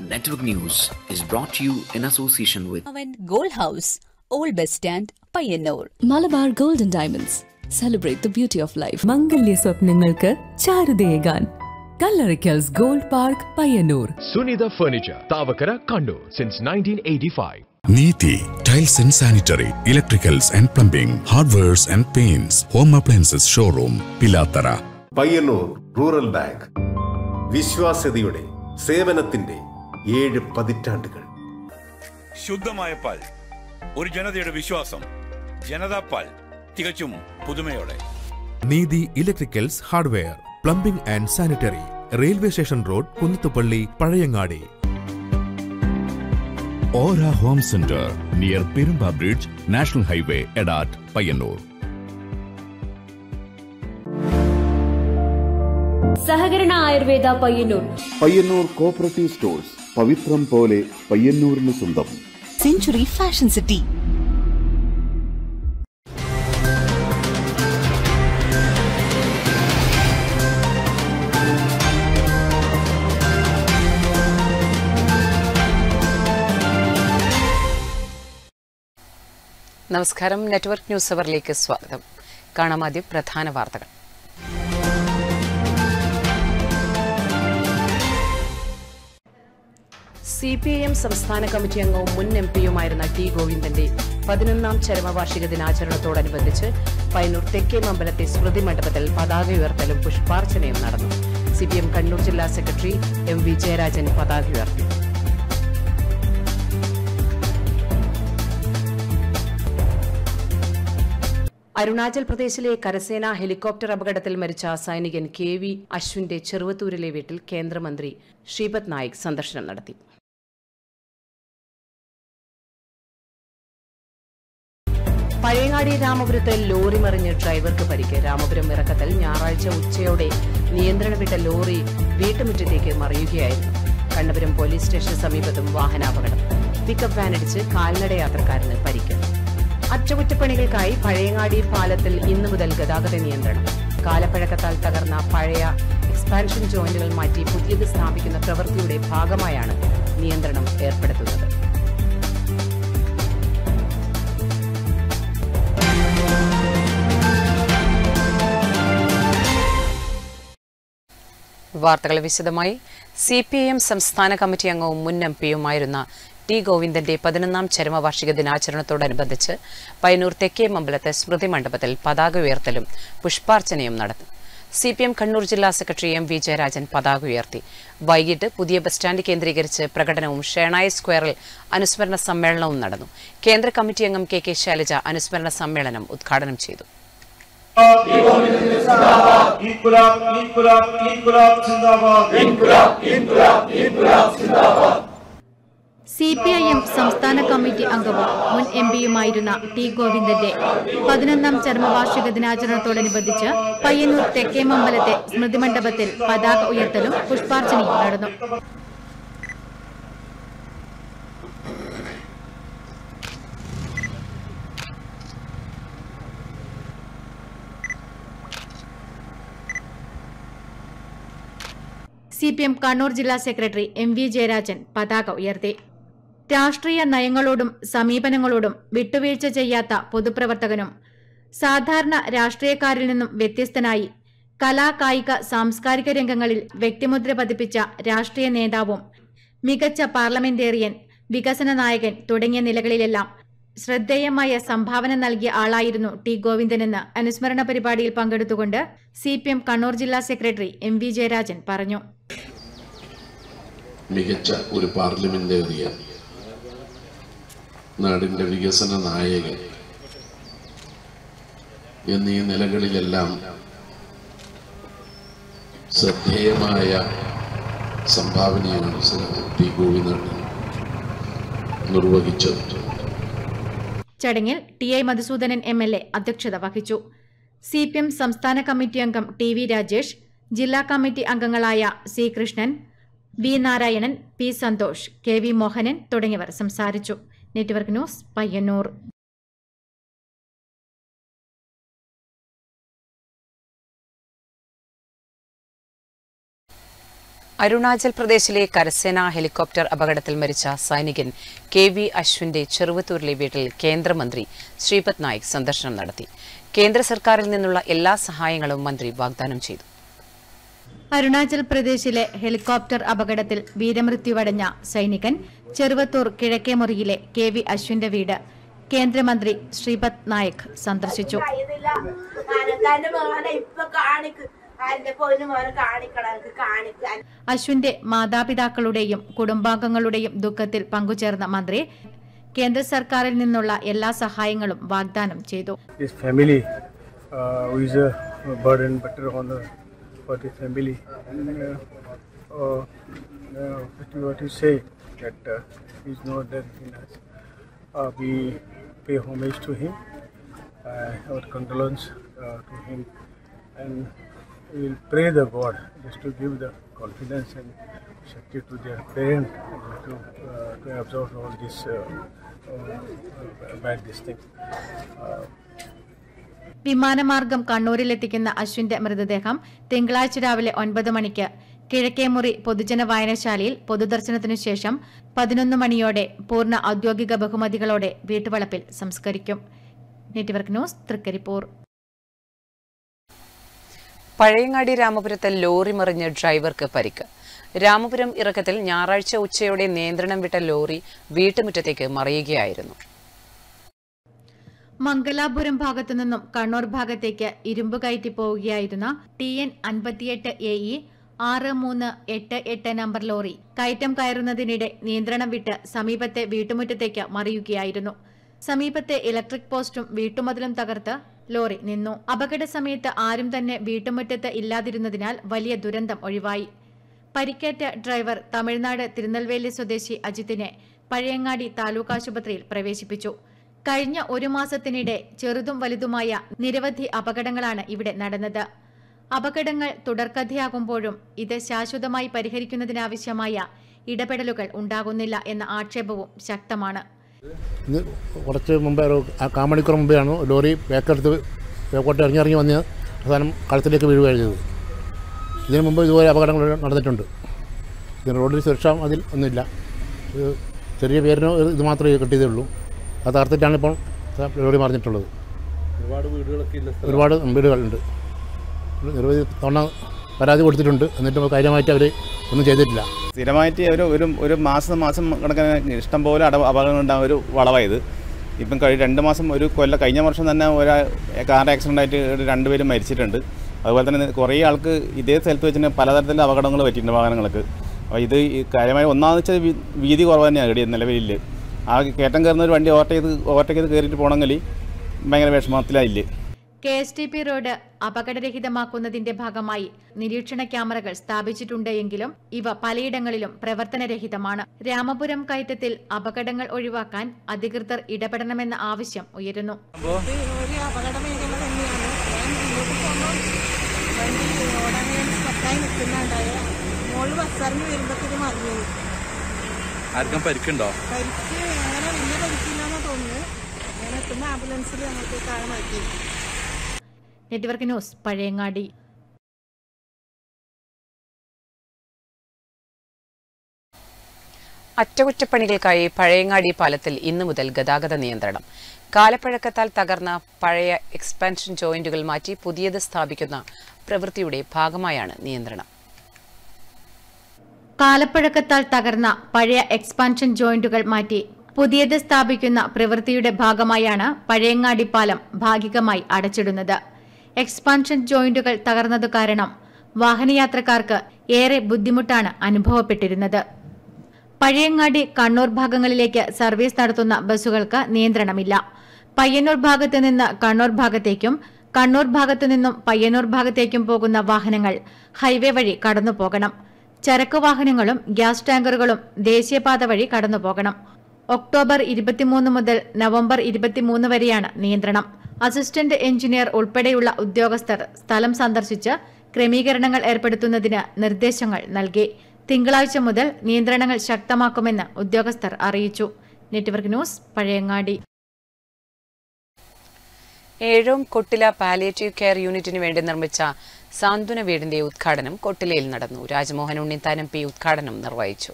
Network News is brought to you in association with അവൻ gold house old bus stand Payyanur Malabar golden diamonds celebrate the beauty of life മംഗല്യ സ്വപ്നങ്ങൾക്ക് ചാരുതയേകാൻ Kallarikkals gold park Payyanur Sunitha Furniture, Tavakara, Kandu, since 1985. Neethi tiles and sanitary electricals and plumbing hardwares and paints home appliances showroom Pilathara Payyanur rural bank വിശ്വാസ്യതയുടെ സേവനത്തിന്റെ ഏഴ് പതിറ്റാണ്ടുകൾ. ശുദ്ധമായ പാൽ ഒരു ജനതയുടെ വിശ്വാസം ജനതാ പാൽ തികച്ചും പുതുമയോടെ. Neethi electricals hardware plumbing and sanitary railway station road Kunnathupally Pazhayangadi. ഓര home centre near Perumba bridge national highway Edat Payyanur. സഹകരണ Ayurveda Payyanur. Payyanur cooperative stores. പവിത്രം പോലെ പയ്യന്നൂരിന് സ്വന്തം. സെഞ്ചുറി ഫാഷൻ സിറ്റി നമസ്കാരം. നെറ്റ്വർക്ക് ന്യൂസ് അവറിലേക്ക് സ്വാഗതം. കാണാം ആദ്യം പ്രധാന വാർത്തകൾ. സി പി ഐ എം സംസ്ഥാന കമ്മിറ്റി അംഗവും മുൻ എം പിയുമായിരുന്ന ടി ഗോവിന്ദന്റെ പതിനൊന്നാം ചരമവാർഷിക ദിനാചരണത്തോടനുബന്ധിച്ച് പയ്യന്നൂർ തെക്കേ മമ്പലത്തെ സ്മൃതി മണ്ഡപത്തിൽ പതാക ഉയർത്തലും പുഷ്പാർച്ചനയും നടന്നു. സി പി എം കണ്ണൂർ ജില്ലാ സെക്രട്ടറി എം വി ജയരാജൻ പതാക ഉയർത്തി. അരുണാചൽ പ്രദേശിലെ കരസേന ഹെലികോപ്റ്റർ അപകടത്തിൽ മരിച്ച സൈനികൻ കെ വി അശ്വിന്റെ ചെറുവത്തൂരിലെ വീട്ടിൽ കേന്ദ്രമന്ത്രി ശ്രീപത് നായിക് സന്ദർശനം നടത്തി. പഴയങ്ങാടി രാമപുരത്ത് ലോറി മറിഞ്ഞ് ഡ്രൈവർക്ക് പരിക്ക്. രാമപുരം ഇറക്കത്തിൽ ഞായറാഴ്ച ഉച്ചയോടെ നിയന്ത്രണം വിട്ട ലോറി വീട്ടുമുറ്റത്തേക്ക് മറിയുകയായിരുന്നു. കണ്ണപുരം പോലീസ് സ്റ്റേഷന് സമീപത്തും വാഹനാപകടം. പിക്കപ്പ് വാനിടിച്ച് കാൽനട യാത്രക്കാരന് പരിക്ക്. അറ്റകുറ്റപ്പണികൾക്കായി പഴയങ്ങാടി പാലത്തിൽ ഇന്നു മുതൽ ഗതാഗത നിയന്ത്രണം. കാലപ്പഴക്കത്താൽ തകർന്ന പഴയ എക്സ്പാൻഷൻ ജോയിന്റുകൾ മാറ്റി പുതിയത് സ്ഥാപിക്കുന്ന പ്രവൃത്തിയുടെ ഭാഗമായാണ് നിയന്ത്രണം ഏർപ്പെടുത്തുന്നത്. വാർത്തകൾ വിശദമായി. സി പി ഐ എം സംസ്ഥാന കമ്മിറ്റി അംഗവും മുൻ എം പിയുമായിരുന്ന ടി ഗോവിന്ദന്റെ പതിനൊന്നാം ചരമവാർഷിക ദിനാചരണത്തോടനുബന്ധിച്ച് പയ്യന്നൂർ തെക്കേ മമ്പലത്തെ സ്മൃതി മണ്ഡപത്തിൽ പതാക ഉയർത്തലും പുഷ്പാർച്ചനയും നടന്നു സി പി എം കണ്ണൂർ ജില്ലാ സെക്രട്ടറി എം വി ജയരാജൻ പതാക ഉയർത്തി. വൈകിട്ട് പുതിയ ബസ് സ്റ്റാൻഡ് കേന്ദ്രീകരിച്ച് പ്രകടനവും ഷേണായ സ്ക്വയറിൽ അനുസ്മരണ സമ്മേളനവും നടന്നു. കേന്ദ്ര കമ്മിറ്റി അംഗം കെ കെ ശൈലജ അനുസ്മരണ സമ്മേളനം ഉദ്ഘാടനം ചെയ്തു. സി പി ഐ എം സംസ്ഥാന കമ്മിറ്റി അംഗവും മുൻ എം പിയുമായിരുന്ന ടി ഗോവിന്ദന്റെ പതിനൊന്നാം ചരമവാർഷിക ദിനാചരണത്തോടനുബന്ധിച്ച് പയ്യന്നൂർ തെക്കേമമ്പലത്തെ സ്മൃതിമണ്ഡപത്തിൽ പതാക ഉയർത്തലും പുഷ്പാർച്ചനയും നടന്നു. സി പി എം കണ്ണൂർ ജില്ലാ സെക്രട്ടറി എം വി ജയരാജൻ പതാക ഉയർത്തി. രാഷ്ട്രീയ നയങ്ങളോടും സമീപനങ്ങളോടും വിട്ടുവീഴ്ച ചെയ്യാത്ത പൊതുപ്രവർത്തകനും സാധാരണ രാഷ്ട്രീയക്കാരിൽ നിന്നും വ്യത്യസ്തനായി കലാ കായിക സാംസ്കാരിക രംഗങ്ങളിൽ വ്യക്തിമുദ്ര പതിപ്പിച്ച രാഷ്ട്രീയ നേതാവും മികച്ച പാർലമെന്റേറിയൻ വികസന നായകൻ തുടങ്ങിയ നിലകളിലെല്ലാം ശ്രദ്ധേയമായ സംഭാവന നൽകിയ ആളായിരുന്നു ടി ഗോവിന്ദനെന്ന് അനുസ്മരണ പരിപാടിയിൽ പങ്കെടുത്തുകൊണ്ട് സി പി എം കണ്ണൂർ ജില്ലാ സെക്രട്ടറി എം വി ജയരാജൻ പറഞ്ഞു. മികച്ച ഒരു പാർലമെന്റേറിയൻ നാടിന്റെ വികസന നായകൻ എന്നീ നിലകളിലെല്ലാം ശ്രദ്ധേയമായ സംഭാവനയാണ് ശ്രീ ടി ഗോവിന്ദൻ നിർവഹിച്ചത്. ചടങ്ങിൽ T I Madhusudanan M L A അധ്യക്ഷത വഹിച്ചു. സി പി എം സംസ്ഥാന കമ്മിറ്റി അംഗം ടി വി രാജേഷ് ജില്ലാ കമ്മിറ്റി അംഗങ്ങളായ C Krishnan V Narayanan P Santhosh K V Mohanan തുടങ്ങിയവർ സംസാരിച്ചു. Network news Payyanur. അരുണാചൽ പ്രദേശിലെ കരസേനാ ഹെലികോപ്റ്റർ അപകടത്തിൽ മരിച്ച സൈനികൻ കെ വി അശ്വിന്റെ ചെറുവത്തൂരിലെ വീട്ടിൽ കേന്ദ്രമന്ത്രി ശ്രീപത് നായിക് സന്ദർശനം നടത്തി. കേന്ദ്ര സർക്കാരിൽ നിന്നുള്ള എല്ലാ സഹായങ്ങളും മന്ത്രി വാഗ്ദാനം ചെയ്തു. അരുണാചൽ പ്രദേശിലെ ഹെലികോപ്റ്റർ അപകടത്തിൽ വീരമൃത്യുവടഞ്ഞ സൈനികൻ ചെറുവത്തൂർ കിഴക്കേമുറിയിലെ കെ വി അശ്വിന്റെ വീട് കേന്ദ്രമന്ത്രി ശ്രീപത് നായിക് സന്ദർശിച്ചു. അശ്വിന്റെ മാതാപിതാക്കളുടെയും കുടുംബാംഗങ്ങളുടെയും ദുഃഖത്തിൽ പങ്കുചേർന്ന മന്ത്രി കേന്ദ്ര സർക്കാരിൽ നിന്നുള്ള എല്ലാ സഹായങ്ങളും വാഗ്ദാനം ചെയ്തു. And we will pray the God just to give the confidence and shakti to their parent to uh, to absorb all this uh, uh, bad this thing. Uh, വിമാനമാർഗം കണ്ണൂരിലെത്തിക്കുന്ന അശ്വിന്റെ മൃതദേഹം തിങ്കളാഴ്ച രാവിലെ ഒൻപത് മണിക്ക് കിഴക്കേമുറി പൊതുജന വായനശാലയിൽ പൊതുദർശനത്തിനു ശേഷം പതിനൊന്ന് മണിയോടെ പൂർണ ഔദ്യോഗിക ബഹുമതികളോടെ വീട്ടുവളപ്പിൽ സംസ്കരിക്കും നെറ്റ്വർക്ക് ന്യൂസ് തൃക്കരിപ്പൂർ പഴയങ്ങാടി രാമപുരത്ത് ലോറി മറിഞ്ഞ് ഡ്രൈവർക്ക് പരിക്ക്. രാമപുരം ഇറക്കത്തിൽ ഞായറാഴ്ച ഉച്ചയോടെ നിയന്ത്രണം വിട്ട ലോറി വീട്ടുമുറ്റത്തേക്ക് മറിയുകയായിരുന്നു. മംഗലാപുരം ഭാഗത്തു നിന്നും കണ്ണൂർ ഭാഗത്തേക്ക് ഇരുമ്പ് കയറ്റി പോവുകയായിരുന്ന ടി എൻ അൻപത്തിയെട്ട് എ ഇ ആറ് മൂന്ന് എട്ട് എട്ട് നമ്പർ ലോറി കയറ്റം കയറുന്നതിനിടെ നിയന്ത്രണം വിട്ട് സമീപത്തെ വീട്ടുമുറ്റത്തേക്ക് മറിയുകയായിരുന്നു. സമീപത്തെ ഇലക്ട്രിക് പോസ്റ്റും വീട്ടുമതിലും തകർത്ത് ലോറി നിന്നു. അപകട സമയത്ത് ആരും തന്നെ വീട്ടുമുറ്റത്ത് ഇല്ലാതിരുന്നതിനാൽ വലിയ ദുരന്തം ഒഴിവായി. പരിക്കേറ്റ ഡ്രൈവർ തമിഴ്നാട് തിരുനെൽവേലി സ്വദേശി അജിത്തിനെ പഴയങ്ങാടി താലൂക്ക് ആശുപത്രിയിൽ പ്രവേശിപ്പിച്ചു. കഴിഞ്ഞ ഒരു മാസത്തിനിടെ ചെറുതും വലുതുമായ നിരവധി അപകടങ്ങളാണ് ഇവിടെ നടന്നത്. അപകടങ്ങൾ തുടർക്കഥയാകുമ്പോഴും ഇത് ശാശ്വതമായി പരിഹരിക്കുന്നതിനാവശ്യമായ ഇടപെടലുകൾ ഉണ്ടാകുന്നില്ല എന്ന ആക്ഷേപവും ശക്തമാണ്. ഇന്ന് കുറച്ച് മുമ്പേ ഒരു ആ കാമണിക്കൂർ മുമ്പെയാണ് ലോറി ബേക്കെടുത്ത് ബേക്കോട്ട് ഇറങ്ങിറങ്ങി ഇറങ്ങി വന്ന് അവസാനം കളത്തിലേക്ക് വീഴുകയാണ് ചെയ്തത്. ഇതിനു മുമ്പ് ഇതുപോലെ അപകടങ്ങൾ നടന്നിട്ടുണ്ട്. ഇതിന് റോഡിൽ സുരക്ഷ അതിൽ ഒന്നുമില്ല. ഇത് ചെറിയ പേരിന് ഇത് മാത്രമേ കിട്ടിയതേ ഉള്ളൂ അത് തകർത്തിട്ടാണ് ഇപ്പോൾ ലോറി മറിഞ്ഞിട്ടുള്ളത്. ഒരുപാട് വീടുകളൊക്കെ ഇല്ല ഒരുപാട് വീടുകളുണ്ട് നിരവധി തവണ പരാതി കൊടുത്തിട്ടുണ്ട്. എന്നിട്ട് കാര്യമായിട്ട് അവർ ഒന്നും ചെയ്തിട്ടില്ല. സ്ഥിരമായിട്ട് ഒരു ഒരു ഒരു മാസം മാസം കണക്കിന് ഇഷ്ടം പോലെ അട അപകടങ്ങൾ ഉണ്ടാകുന്ന ഒരു വളവായത്. ഇപ്പം കഴി രണ്ട് മാസം ഒരു കൊല്ലം കഴിഞ്ഞ വർഷം തന്നെ ഒരാ കാർ ആക്സിഡന്റ് ആയിട്ട് രണ്ടുപേരും മരിച്ചിട്ടുണ്ട്. അതുപോലെ തന്നെ കുറേ ആൾക്ക് ഇതേ സ്ഥലത്ത് വെച്ചിട്ട് പലതരത്തിലുള്ള അപകടങ്ങൾ പറ്റിയിട്ടുണ്ട് വാഹനങ്ങൾക്ക്. അപ്പോൾ ഇത് കാര്യമായി ഒന്നാമെന്ന് വെച്ചാൽ വീതി കുറവ് തന്നെയാണ് ഇവിടെ നിലവിലില്ല. ആ കയറ്റം കയറുന്ന ഒരു വണ്ടി ഓവർടേക്ക് ഓവർടേക്ക് ചെയ്ത് കയറിയിട്ട് പോകണമെങ്കിൽ ഭയങ്കര വിഷമത്തിലായില്ലേ? K S T P road അപകടരഹിതമാക്കുന്നതിന്റെ ഭാഗമായി നിരീക്ഷണ ക്യാമറകൾ സ്ഥാപിച്ചിട്ടുണ്ട് എങ്കിലും ഇവ പലയിടങ്ങളിലും പ്രവർത്തനരഹിതമാണ്. രാമപുരം കയറ്റത്തിൽ അപകടങ്ങൾ ഒഴിവാക്കാൻ അധികൃതർ ഇടപെടണമെന്ന ആവശ്യം ഉയരുന്നു. ആർക്കും പരിക്കുണ്ടോ? പരിക്ക് അങ്ങനെ വലിയ പരിക്കില്ലാന്ന് തോന്നുന്നു. അങ്ങനെ എത്തുമ്പോൾ ആംബുലൻസിൽ ഞങ്ങൾക്ക് മാറ്റി നെറ്റ്വർക്ക് ന്യൂസ് പഴയങ്ങാടി. അറ്റകുറ്റപ്പണികൾക്കായി പഴയങ്ങാടി പാലത്തിൽ ഇന്നു മുതൽ ഗതാഗത നിയന്ത്രണം. കാലപ്പഴക്കത്താൽ തകർന്ന പഴയ എക്സ്പാൻഷൻ ജോയിന്റുകൾ മാറ്റി പുതിയത് സ്ഥാപിക്കുന്ന പ്രവൃത്തിയുടെ ഭാഗമായാണ് നിയന്ത്രണം. കാലപ്പഴക്കത്താൽ തകർന്ന പഴയ എക്സ്പാൻഷൻ ജോയിന്റുകൾ മാറ്റി പുതിയത് സ്ഥാപിക്കുന്ന പ്രവൃത്തിയുടെ ഭാഗമായാണ് പഴയങ്ങാടി പാലം ഭാഗികമായി അടച്ചിടുന്നത്. എക്സ്പാൻഷൻ ജോയിന്റുകൾ തകർന്നതു കാരണം വാഹനയാത്രക്കാർക്ക് ഏറെ ബുദ്ധിമുട്ടാണ് അനുഭവപ്പെട്ടിരുന്നത്. പഴയങ്ങാടി കണ്ണൂർ ഭാഗങ്ങളിലേക്ക് സർവീസ് നടത്തുന്ന ബസ്സുകൾക്ക് നിയന്ത്രണമില്ല. പയ്യന്നൂർ ഭാഗത്ത് നിന്ന് കണ്ണൂർ ഭാഗത്തേക്കും കണ്ണൂർ ഭാഗത്തു നിന്നും പയ്യന്നൂർ ഭാഗത്തേക്കും പോകുന്ന വാഹനങ്ങൾ ഹൈവേ വഴി കടന്നു പോകണം ചരക്ക് വാഹനങ്ങളും ഗ്യാസ് ടാങ്കറുകളും ദേശീയപാത വഴി കടന്നുപോകണം. ഒക്ടോബർ ഇരുപത്തിമൂന്ന് മുതൽ നവംബർ ഇരുപത്തിമൂന്ന് വരെയാണ് നിയന്ത്രണം. അസിസ്റ്റന്റ് എഞ്ചിനീയർ ഉൾപ്പെടെയുള്ള ഉദ്യോഗസ്ഥർ സ്ഥലം സന്ദർശിച്ച് ക്രമീകരണങ്ങൾ ഏർപ്പെടുത്തുന്നതിന് നിർദ്ദേശങ്ങൾ നൽകി. തിങ്കളാഴ്ച മുതൽ നിയന്ത്രണങ്ങൾ ശക്തമാക്കുമെന്ന് ഉദ്യോഗസ്ഥർ അറിയിച്ചു. Network news Pazhayangadi. Ezhom Kottila palliative care യൂണിറ്റിന് വേണ്ടി നിർമ്മിച്ച സാന്ത്വന വീടിന്റെ ഉദ്ഘാടനം കൊട്ടിലയിൽ നടന്നു. രാജ്മോഹൻ ഉണ്ണിത്താനം പി ഉദ്ഘാടനം നിർവഹിച്ചു.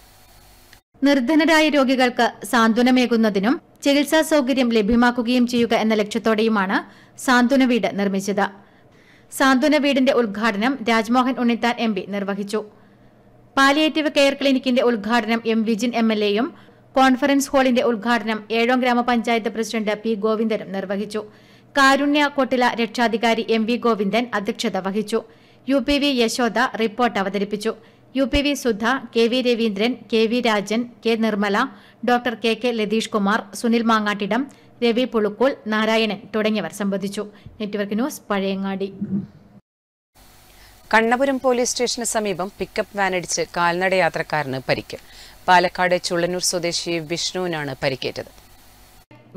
നിർധനരായ രോഗികൾക്ക് സാന്ത്വനമേകുന്നതിനും ചികിത്സാ സൗകര്യം ലഭ്യമാക്കുകയും ചെയ്യുക എന്ന ലക്ഷ്യത്തോടെയുമാണ് സാന്ത്വന വീട് നിർമ്മിച്ചത്. സാന്ത്വന വീടിന്റെ ഉദ്ഘാടനം രാജ്മോഹൻ ഉണ്ണിത്താൻ എം നിർവഹിച്ചു. പാലിയേറ്റീവ് കെയർ ക്ലിനിക്കിന്റെ ഉദ്ഘാടനം എം വിജിൻ എം എൽ എയും കോൺഫറൻസ് ഹാളിന്റെ ഉദ്ഘാടനം ഏഴോം ഗ്രാമപഞ്ചായത്ത് പ്രസിഡന്റ് പി ഗോവിന്ദനും നിർവഹിച്ചു. കാരുണ്യ കൊട്ടില രക്ഷാധികാരി എം വി ഗോവിന്ദൻ അധ്യക്ഷത വഹിച്ചു. U P V Yashoda report അവതരിപ്പിച്ചു. U P V Sudha K V Raveendran K V Rajan K Nirmala doctor K K Latheesh Kumar Sunil Mangattidam Ravi Pulukkol Narayanan തുടങ്ങിയവർ സംബന്ധിച്ചു. Network news Pazhayangadi. Kannapuram police സ്റ്റേഷന് സമീപം pickup വാനടിച്ച് കാൽനട യാത്രക്കാരന് പരിക്ക്. പാലക്കാട് ചുള്ളന്നൂർ സ്വദേശി വിഷ്ണുവിനാണ് പരിക്കേറ്റത്.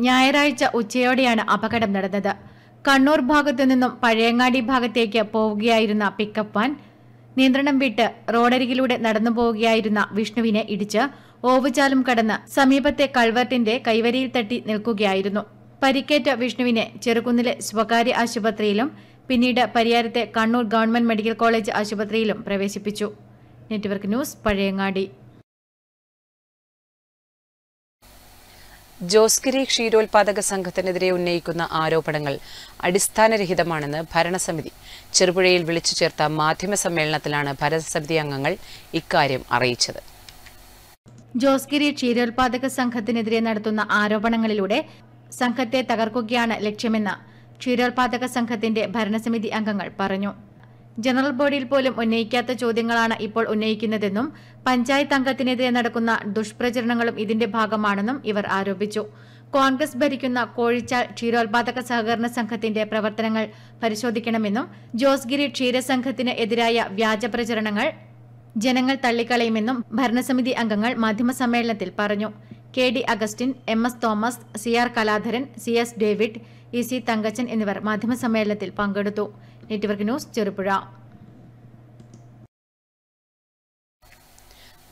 ഞായറാഴ്ച ഉച്ചയോടെയാണ് അപകടം നടന്നത്. കണ്ണൂർ ഭാഗത്തു നിന്നും പഴയങ്ങാടി ഭാഗത്തേക്ക് പോവുകയായിരുന്ന പിക്കപ്പ് വാൻ നിയന്ത്രണം വിട്ട് റോഡരികിലൂടെ നടന്നു പോവുകയായിരുന്ന വിഷ്ണുവിനെ ഇടിച്ച് ഓവുചാലും കടന്ന് സമീപത്തെ കൾവർട്ടിന്റെ കൈവരിയിൽ തട്ടി നിൽക്കുകയായിരുന്നു. പരിക്കേറ്റ വിഷ്ണുവിനെ ചെറുകുന്നിലെ സ്വകാര്യ ആശുപത്രിയിലും പിന്നീട് പരിയാരത്തെ കണ്ണൂർ ഗവൺമെന്റ് മെഡിക്കൽ കോളേജ് ആശുപത്രിയിലും പ്രവേശിപ്പിച്ചു. Network news Pazhayangadi. ജോസ്ഗിരി ക്ഷീരോത്പാദക സംഘത്തിനെതിരെ ഉന്നയിക്കുന്ന ആരോപണങ്ങൾ അടിസ്ഥാനരഹിതമാണെന്ന് ഭരണസമിതി. ചെറുപുഴയിൽ വിളിച്ചു ചേർത്ത മാധ്യമ സമ്മേളനത്തിലാണ് ഭരണസമിതി അംഗങ്ങൾ ഇക്കാര്യം അറിയിച്ചത്. ജോസ്ഗിരി ക്ഷീരോത്പാദക സംഘത്തിനെതിരെ നടത്തുന്ന ആരോപണങ്ങളിലൂടെ സംഘത്തെ തകർക്കുകയാണ് ലക്ഷ്യമെന്ന് ക്ഷീരോത്പാദക സംഘത്തിന്റെ ഭരണസമിതി അംഗങ്ങൾ പറഞ്ഞു. ജനറൽ ബോഡിയിൽ പോലും ഉന്നയിക്കാത്ത ചോദ്യങ്ങളാണ് ഇപ്പോൾ ഉന്നയിക്കുന്നതെന്നും പഞ്ചായത്ത് അംഗത്തിനെതിരെ നടക്കുന്ന ദുഷ്പ്രചരണങ്ങളും ഇതിന്റെ ഭാഗമാണെന്നും ഇവർ ആരോപിച്ചു. കോൺഗ്രസ് ഭരിക്കുന്ന കോഴിച്ചാൽ ക്ഷീരോത്പാദക സഹകരണ സംഘത്തിന്റെ പ്രവർത്തനങ്ങൾ പരിശോധിക്കണമെന്നും ജോസ്ഗിരി ക്ഷീരസംഘത്തിന് എതിരായ വ്യാജ പ്രചരണങ്ങൾ ജനങ്ങൾ തള്ളിക്കളയുമെന്നും ഭരണസമിതി അംഗങ്ങൾ മാധ്യമസമ്മേളനത്തിൽ പറഞ്ഞു. K D Augustine M S Thomas C R Kaladharan C S David E C Thankachan എന്നിവർ മാധ്യമസമ്മേളനത്തിൽ പങ്കെടുത്തു. Network news Cherupuzha.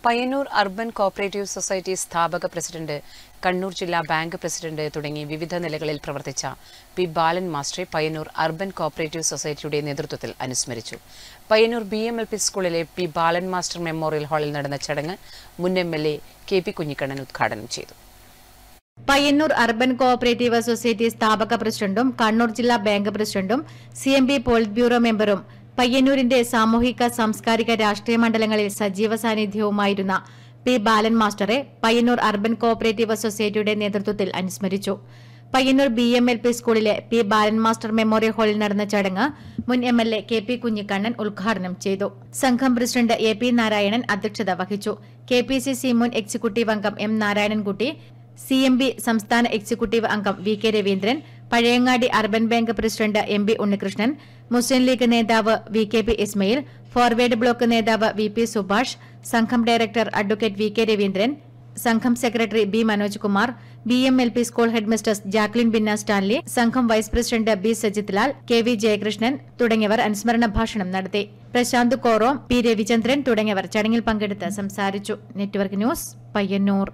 Payyanur urban cooperative society സ്ഥാപക പ്രസിഡന്റ് കണ്ണൂർ ജില്ലാ ബാങ്ക് പ്രസിഡന്റ് തുടങ്ങി വിവിധ നിലകളിൽ പ്രവർത്തിച്ച പി ബാലൻ മാസ്റ്ററെ പയ്യന്നൂർ അർബൻ കോപ്പറേറ്റീവ് സൊസൈറ്റിയുടെ നേതൃത്വത്തിൽ അനുസ്മരിച്ചു. Payyanur B M L P സ്കൂളിലെ പി ബാലൻ മാസ്റ്റർ മെമ്മോറിയൽ ഹാളിൽ നടന്ന ചടങ്ങ് മുൻ M L A K P Kunhikannan ഉദ്ഘാടനം ചെയ്തു. പയ്യന്നൂർ അർബൻ കോഓപ്പറേറ്റീവ് സൊസൈറ്റി സ്ഥാപക പ്രസിഡന്റും കണ്ണൂർ ജില്ലാ ബാങ്ക് പ്രസിഡന്റും C M B polit bureau മെമ്പറും പയ്യന്നൂരിന്റെ സാമൂഹിക സാംസ്കാരിക രാഷ്ട്രീയ മണ്ഡലങ്ങളിൽ സജീവ സാന്നിധ്യവുമായിരുന്ന പി ബാലൻ മാസ്റ്ററെ പയ്യന്നൂർ അർബൻ കോഓപ്പറേറ്റീവ് സൊസൈറ്റിയുടെ നേതൃത്വത്തിൽ അനുസ്മരിച്ചു. Payyanur B M L P സ്കൂളിലെ പി ബാലൻ മാസ്റ്റർ മെമ്മോറിയൽ ഹാളിൽ നടന്ന ചടങ്ങ് മുൻ M L A K P Kunhikannan ഉദ്ഘാടനം ചെയ്തു. സംഘം പ്രസിഡന്റ് എ പി നാരായണൻ അധ്യക്ഷത വഹിച്ചു. കെ പി സി സി മുൻ എക്സിക്യൂട്ടീവ് അംഗം M Narayanankutty C M B സംസ്ഥാന എക്സിക്യൂട്ടീവ് അംഗം V K Raveendran Pazhayangadi urban bank president M B Unnikrishnan Muslim League നേതാവ് V K P Ismail Forward Bloc നേതാവ് V P Subhash സംഘം director advocate V K Raveendran സംഘം secretary B Manoj Kumar B M L P school head mistress Jacqueline Binna Stanley സംഘം vice president B Sajith Lal K V Jayakrishnan തുടങ്ങിയവർ അനുസ്മരണ ഭാഷണം നടത്തി. Prashant Korom P Ravichandran തുടങ്ങിയവർ ചടങ്ങിൽ പങ്കെടുത്ത് സംസാരിച്ചു. Network news Payyanur.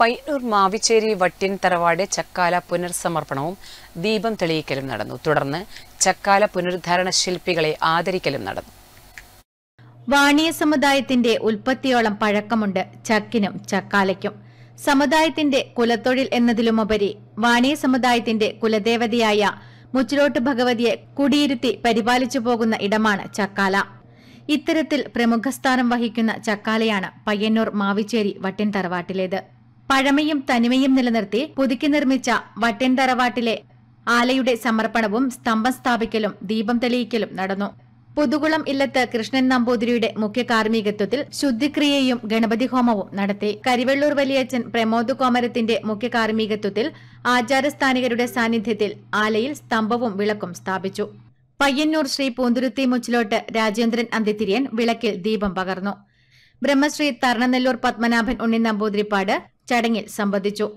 Payyanur Mavichery വട്ടിൻ തറവാട് ചക്കാല പുനർസമർപ്പണവും ദീപം തെളിയിക്കലും നടന്നു. തുടർന്ന് ചക്കാല പുനരുദ്ധാരണ ശില്പികളെ ആദരിക്കലും നടന്നു. വാണിയ സമുദായത്തിന്റെ ഉൽപ്പത്തിയോളം പഴക്കമുണ്ട് ചക്കിനും ചക്കാലയ്ക്കും. സമുദായത്തിന്റെ കുലത്തൊഴിൽ എന്നതിലുമുപരി വാണിയ സമുദായത്തിന്റെ കുലദേവതയായ മുച്ചിലോട്ട് ഭഗവതിയെ കുടിയിരുത്തി പരിപാലിച്ചു പോകുന്ന ഇടമാണ് ചക്കാല. ഇത്തരത്തിൽ പ്രമുഖ സ്ഥാനം വഹിക്കുന്ന ചക്കാലയാണ് പയ്യന്നൂർ മാവിച്ചേരി വട്ടിൻ തറവാട്ടിലേത്. പഴമയും തനിമയും നിലനിർത്തി പുതുക്കി നിർമ്മിച്ച വട്ടൻതറവാട്ടിലെ ആലയുടെ സമർപ്പണവും സ്തംഭം സ്ഥാപിക്കലും ദീപം തെളിയിക്കലും നടന്നു. പുതുകുളം ഇല്ലത്ത് കൃഷ്ണൻ നമ്പൂതിരിയുടെ മുഖ്യ കാർമ്മികത്വത്തിൽ ശുദ്ധിക്രിയയും ഗണപതി ഹോമവും നടത്തി. കരിവെള്ളൂർ വലിയച്ഛൻ പ്രമോദ് കോമരത്തിന്റെ മുഖ്യ കാർമ്മികത്വത്തിൽ ആചാരസ്ഥാനികരുടെ സാന്നിധ്യത്തിൽ ആലയിൽ സ്തംഭവും വിളക്കും സ്ഥാപിച്ചു. പയ്യന്നൂർ ശ്രീ പൂന്തുരുത്തി മുച്ചിലോട്ട് രാജേന്ദ്രൻ അന്തിത്തിരിയൻ വിളക്കിൽ ദീപം പകർന്നു. ബ്രഹ്മശ്രീ തർണനെല്ലൂർ പത്മനാഭൻ ഉണ്ണി നമ്പൂതിരിപ്പാട് ചടങ്ങിൽ സംബന്ധിച്ചു.